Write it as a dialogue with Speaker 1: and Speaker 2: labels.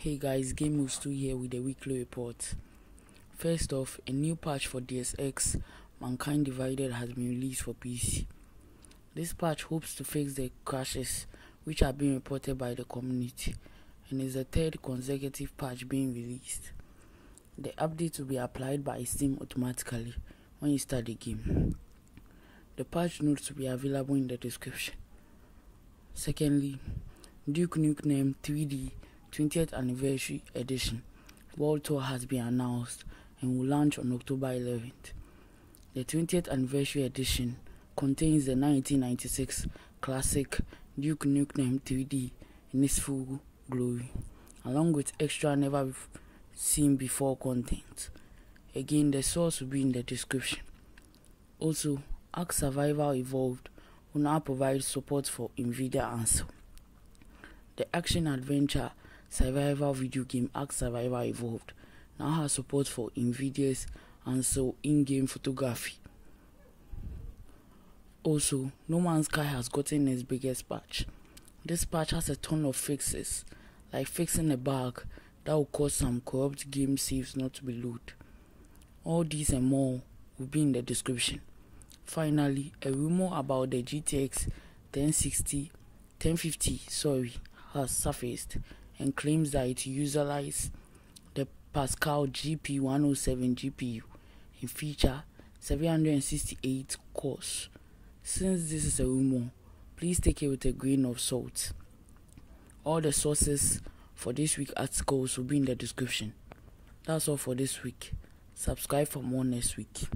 Speaker 1: Hey guys, Game Moves 2 here with a weekly report. First off, a new patch for Deus Ex Mankind Divided has been released for PC. This patch hopes to fix the crashes which are being reported by the community and is the third consecutive patch being released. The update will be applied by Steam automatically when you start the game. The patch notes will be available in the description. Secondly, Duke Nukem 3D 20th Anniversary Edition World Tour has been announced and will launch on October 11th. The 20th Anniversary Edition contains the 1996 classic Duke Nukem 3D in its full glory, along with extra never seen before content. Again, the source will be in the description. Also, Ark Survival Evolved will now provide support for NVIDIA Ansel. The action adventure survival video game Ark Survival Evolved now has support for NVIDIA's Ansel in-game photography. Also, No Man's Sky has gotten its biggest patch. This patch has a ton of fixes, like fixing a bug that will cause some corrupt game saves not to be loaded. All these and more will be in the description. Finally, a rumor about the GTX 1060 1050 sorry has surfaced and claims that it utilizes the Pascal GP107 GPU and feature 768 cores. Since this is a rumor, please take it with a grain of salt. All the sources for this week's articles will be in the description. That's all for this week. Subscribe for more next week.